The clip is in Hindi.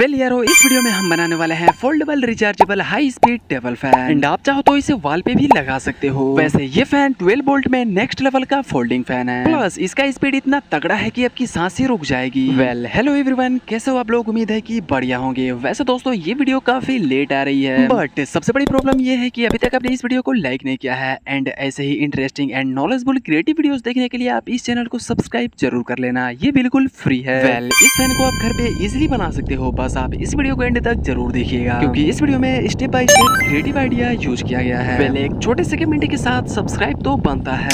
वेल यारो इस वीडियो में हम बनाने वाले हैं foldable rechargeable high speed table fan and आप चाहो तो इसे वॉल पे भी लगा सकते हो. वैसे ये फ़ैन 12 वोल्ट में नेक्स्ट लेवल का फोल्डिंग फ़ैन है. प्लस इसका स्पीड इतना तगड़ा है कि आपकी साँसें रुक जाएगी. वेल हेलो एवरीवन कैसे हो आप लोग? उम्मीद है कि बढ़िया होंगे. वैसे दोस्तों, ये वीडियो काफ़ी लेट आ रही है. बट सबसे बड़ी प्रॉब्लम ये है की अभी तक आपने इस वीडियो को लाइक नहीं किया है. एंड ऐसे ही interesting and knowledgeable creative video देखने के लिए आप इस चैनल को सब्सक्राइब ज़रूर कर लेना. ये बिल्कुल फ्री है. वेल इस फ़ैन को आप घर पे इजिली बना सकते हो. बस आप इस वीडियो को एंड तक ज़रूर देखिएगा, क्योंकि इस वीडियो में step by step creative idea use किया गया है। पहले एक छोटे से कमेंट के साथ सब्सक्राइब तो बनता है।